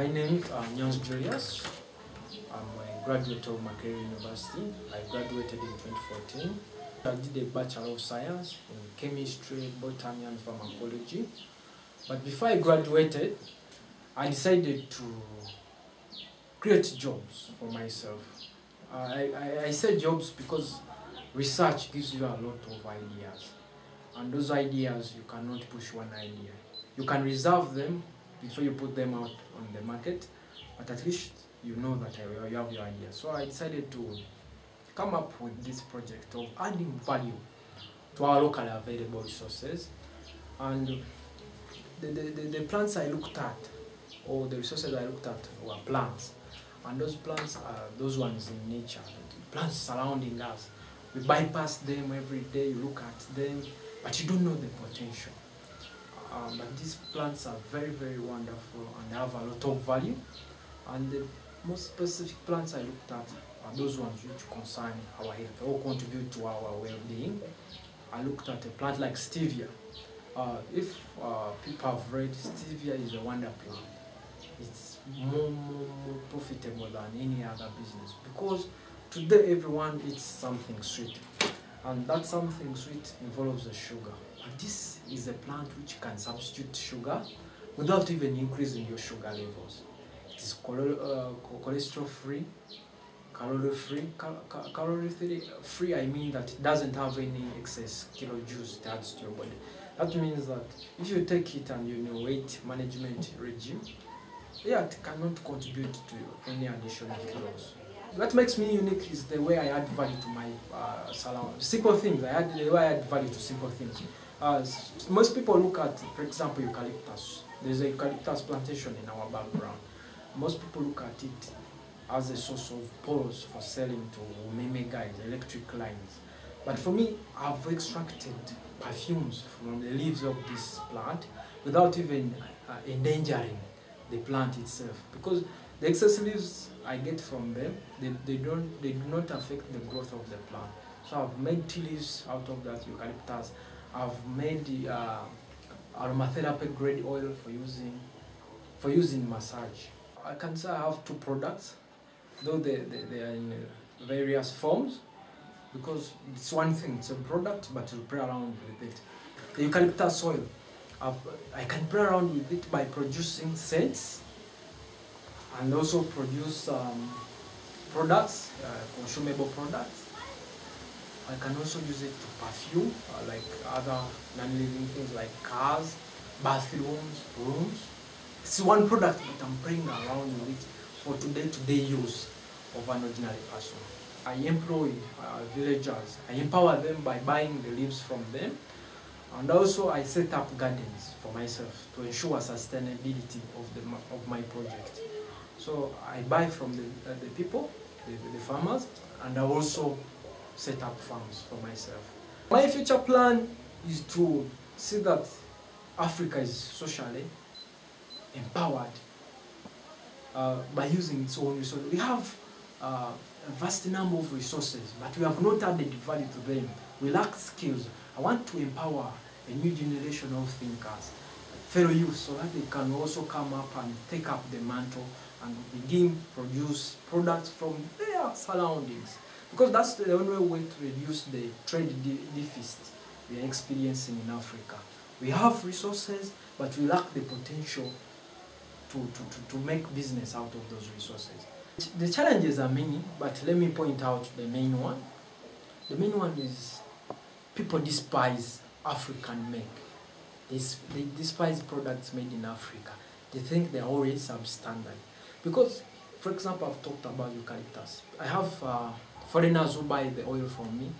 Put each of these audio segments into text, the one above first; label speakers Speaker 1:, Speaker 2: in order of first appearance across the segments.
Speaker 1: My name is uh, Nyanzi Julius. I'm a graduate of Makerere University. I graduated in 2014. I did a Bachelor of Science in Chemistry, Botany and Pharmacology. But before I graduated, I decided to create jobs for myself. Uh, I, I, I said jobs because research gives you a lot of ideas. And those ideas, you cannot push one idea. You can reserve them before you put them out on the market, but at least you know that you have your idea. So I decided to come up with this project of adding value to our locally available resources. And the, the, the, the plants I looked at, or the resources I looked at, were plants. And those plants are those ones in nature, the plants surrounding us. We bypass them every day, you look at them, but you don't know the potential. Um, but these plants are very, very wonderful and have a lot of value. And the most specific plants I looked at are those ones which concern our health or contribute to our well-being. I looked at a plant like stevia. Uh, if uh, people have read, stevia is a wonder plant. It's more, more, more profitable than any other business because today everyone eats something sweet and that something sweet involves the sugar. This is a plant which can substitute sugar without even increasing your sugar levels. It is uh, cholesterol free, calorie free. Cal- cal- calorie free, I mean that it doesn't have any excess kilojoules that adds to your body. That means that if you take it and in a weight management regime, yeah, it cannot contribute to any additional kilos. What makes me unique is the way I add value to my uh, surround. Simple things. I add the way I add value to simple things. Uh, s- most people look at, for example, eucalyptus. There's a eucalyptus plantation in our background. Most people look at it as a source of poles for selling to Umeme guys, electric lines. But for me, I've extracted perfumes from the leaves of this plant without even uh, endangering the plant itself because the excess leaves I get from them they, they don't they do not affect the growth of the plant. So I've made tea leaves out of that eucalyptus. I've made uh, aromatherapy grade oil for using for using massage. I can say I have two products, though they, they, they are in uh, various forms because it's one thing, it's a product, but you play around with it. The eucalyptus oil, I've, I can play around with it by producing scents and also produce um, products, uh, consumable products. I can also use it to perfume, uh, like other non-living things like cars, bathrooms, rooms. It's one product that I'm playing around with for today-to-day use of an ordinary person. I employ uh, villagers. I empower them by buying the leaves from them. And also I set up gardens for myself to ensure sustainability of, the, of my project. So I buy from the, uh, the people, the, the farmers, and I also set up farms for myself. My future plan is to see that Africa is socially empowered uh, by using its own resources. We have uh, a vast number of resources, but we have not added value to them. We lack skills. I want to empower a new generation of thinkers, fellow youth, so that they can also come up and take up the mantle and begin produce products from their surroundings. Because that's the only way to reduce the trade de- deficit we are experiencing in Africa. We have resources, but we lack the potential to, to, to, to make business out of those resources. The challenges are many, but let me point out the main one. The main one is people despise African make. They, they despise products made in Africa. They think they're always substandard. Because, for example, I've talked about eucalyptus. I have uh, foreigners who buy the oil from me.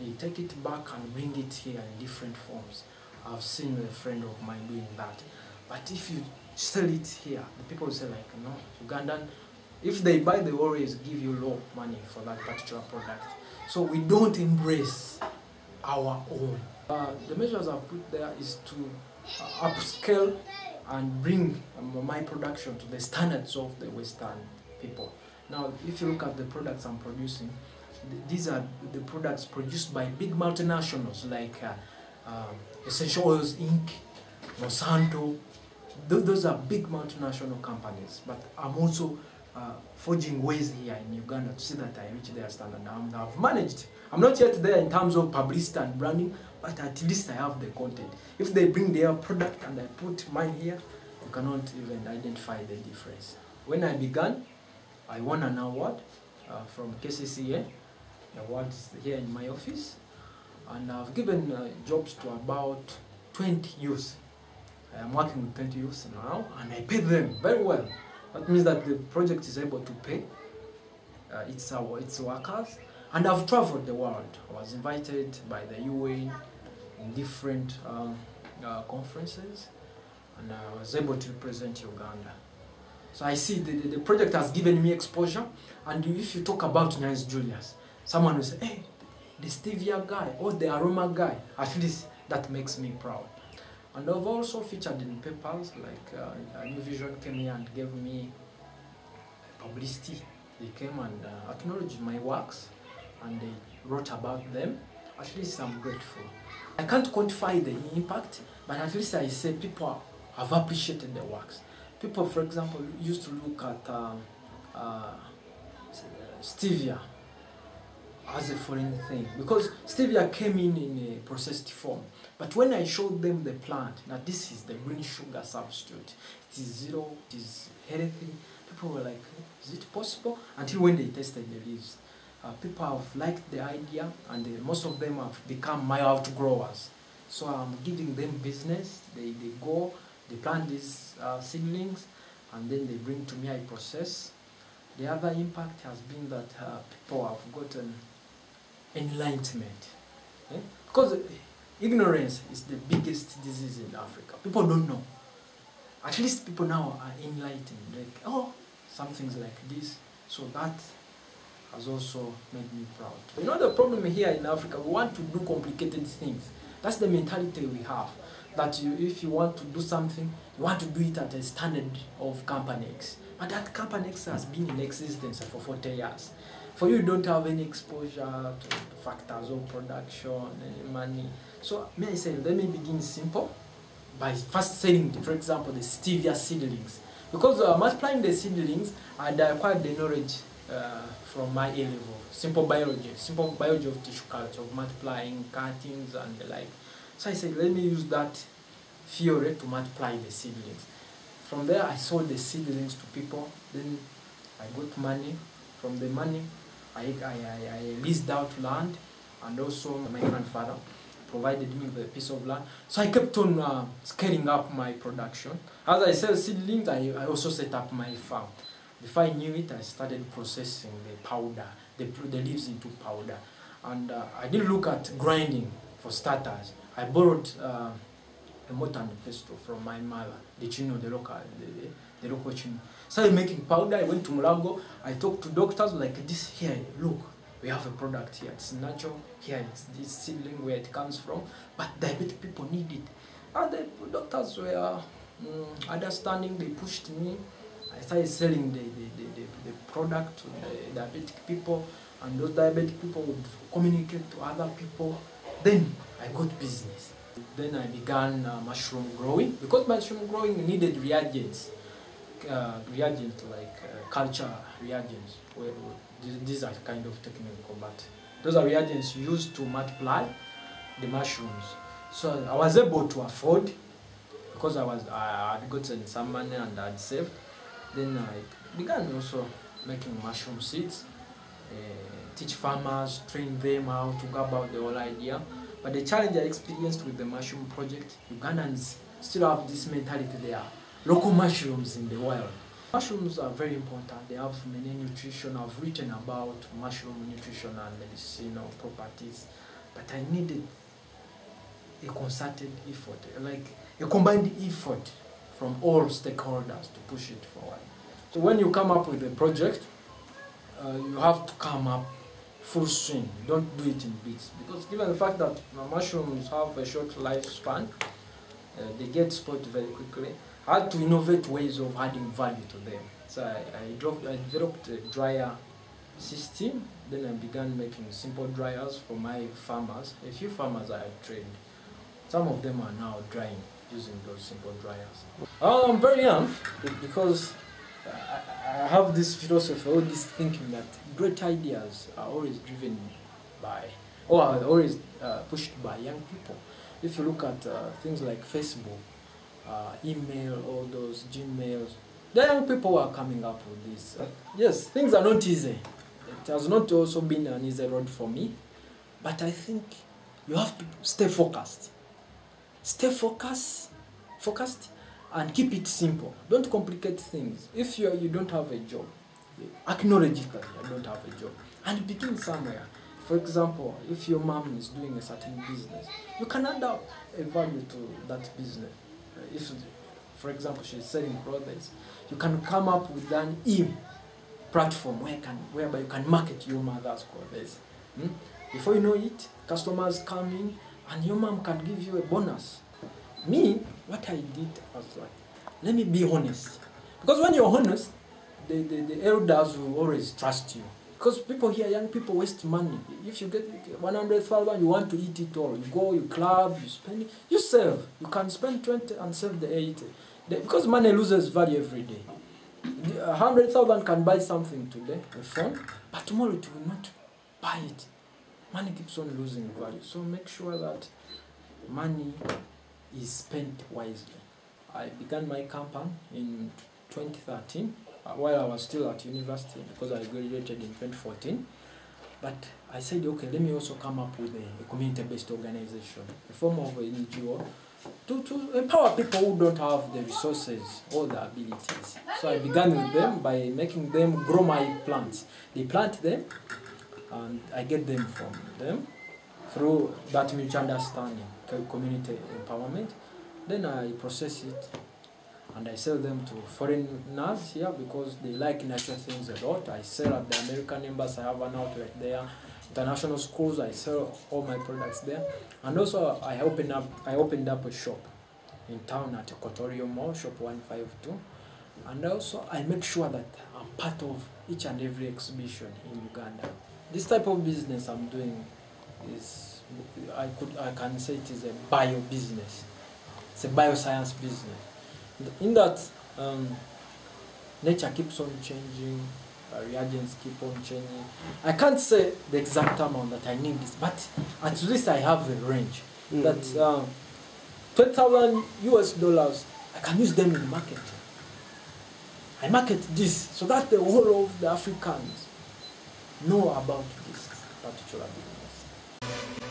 Speaker 1: They take it back and bring it here in different forms. I've seen a friend of mine doing that. But if you sell it here, the people say like, no, Ugandan, if they buy, they always give you low money for that particular product. So we don't embrace our own. Uh, the measures I've put there is to uh, upscale and bring um, my production to the standards of the Western people. Now, if you look at the products I'm producing, these are the products produced by big multinationals like uh, um, Essential Oils Inc., Monsanto, Tho- Those are big multinational companies, but I'm also uh, forging ways here in Uganda to see that I reach their standard. I'm, I've managed. I'm not yet there in terms of publicity and branding, but at least I have the content. If they bring their product and I put mine here, you cannot even identify the difference. When I began, I won an award uh, from KCCA. The award here in my office, and I've given uh, jobs to about 20 youth. I'm working with 20 youths now, and I pay them very well. That means that the project is able to pay uh, its, our, its workers. And I've traveled the world. I was invited by the UN in different um, conferences, and I was able to represent Uganda. So I see the, the, the project has given me exposure. And if you talk about Nyanzi Julius, someone will say, hey, the stevia guy or the aroma guy. At least that makes me proud. And I've also featured in papers like uh, New Vision came here and gave me publicity. They came and uh, acknowledged my works and they wrote about them. At least I'm grateful. I can't quantify the impact, but at least I say people have appreciated the works. People, for example, used to look at um, uh, stevia as a foreign thing because stevia came in in a processed form. But when I showed them the plant now this is the green sugar substitute, it is zero, it is healthy, people were like, is it possible? Until when they tested the leaves. Uh, people have liked the idea and they, most of them have become my outgrowers. So I'm giving them business. They, they go, they plant these uh, seedlings and then they bring to me, I process. The other impact has been that uh, people have gotten enlightenment. eh? Because ignorance is the biggest disease in Africa. People don't know. At least people now are enlightened. Like, oh, some things like this. So that has also made me proud. You know, the problem here in Africa, we want to do complicated things. That's the mentality we have. That you, if you want to do something, you want to do it at a standard of Company X. But that Company X has been in existence for 40 years. For you, you don't have any exposure to factors of production, any money. So, may I say, let me begin simple by first selling, for example, the stevia seedlings. Because uh, multiplying the seedlings, I acquired the knowledge uh, from my A level, simple biology, simple biology of tissue culture, of multiplying cuttings and the like. So I said, let me use that theory to multiply the seedlings. From there, I sold the seedlings to people. Then I got money. From the money, I, I, I, leased out land, and also my grandfather provided me with a piece of land. So I kept on uh, scaling up my production. As I sell seedlings, I, I also set up my farm. Before I knew it, I started processing the powder, the, the leaves into powder. And uh, I didn't look at grinding for starters. I borrowed uh, a mortar and pestle from my mother, the chino, the local, the, the, the local chino. Started making powder. I went to Mulago. I talked to doctors like this. Here, look, we have a product here. It's natural. Here, it's this seedling where it comes from. But diabetic people need it. And the doctors were mm, understanding. They pushed me. I started selling the, the, the, the, the product to the diabetic people, and those diabetic people would communicate to other people. Then I got business. Then I began uh, mushroom growing because mushroom growing needed reagents, uh, reagents like uh, culture reagents. Where, where these, are kind of technical, but those are reagents used to multiply the mushrooms. So I was able to afford because I was I had gotten some money and I had saved. Then I began also making mushroom seeds, uh, teach farmers, train them how to go about the whole idea. But the challenge I experienced with the mushroom project, Ugandans still have this mentality there. Local mushrooms in the wild. Mushrooms are very important. They have many nutrition. I've written about mushroom nutrition and medicinal properties. But I needed a concerted effort, like a combined effort from all stakeholders to push it forward. So when you come up with a project, uh, you have to come up full swing. Don't do it in bits because given the fact that mushrooms have a short lifespan, uh, they get spoiled very quickly. I had to innovate ways of adding value to them. So I, I, dropped, I developed a dryer system. Then I began making simple dryers for my farmers, a few farmers I had trained. Some of them are now drying using those simple dryers. Oh, I'm very young because I, I have this philosophy, all this thinking that great ideas are always driven by, or are always uh, pushed by young people. If you look at uh, things like Facebook, uh, email, all those Gmails, the young people are coming up with this. Uh, yes, things are not easy. It has not also been an easy road for me, but I think you have to stay focused. Stay focused, focused, and keep it simple. Don't complicate things. If you you don't have a job, acknowledge it that you don't have a job, and begin somewhere. For example, if your mom is doing a certain business, you can add up a value to that business. If, for example, she's selling clothes, you can come up with an e platform where can, whereby you can market your mother's clothes. Hmm? Before you know it, customers come in and your mom can give you a bonus. Me, what I did was like, let me be honest. Because when you're honest, the, the, the elders will always trust you. Because people here, young people waste money. If you get 100,000, you want to eat it all. You go, you club, you spend you save. You can spend 20 and save the 80. The- because money loses value every day. The 100,000 can buy something today, a phone, but tomorrow it will not buy it. Money keeps on losing value. So make sure that money is spent wisely. I began my campaign in 2013 uh, Uh, while I was still at university because I graduated in 2014. But I said, okay, let me also come up with a, a community-based organization, a form of NGO, to, to empower people who don't have the resources or the abilities. So I began with them by making them grow my plants. They plant them, and I get them from them through that mutual understanding, community empowerment. Then I process it and I sell them to foreigners here because they like natural things a lot. I sell at the American Embassy, I have an outlet there. International schools, I sell all my products there. And also I opened up I opened up a shop in town at Kotorio Mall, shop 152. And also I make sure that I'm part of each and every exhibition in Uganda. This type of business I'm doing is I could I can say it is a bio business. It's a bioscience business. In that um, nature keeps on changing, uh, reagents keep on changing. I can't say the exact amount that I need this, but at least I have a range that um, 20,000 US dollars, I can use them in the market. I market this so that the whole of the Africans know about this particular business.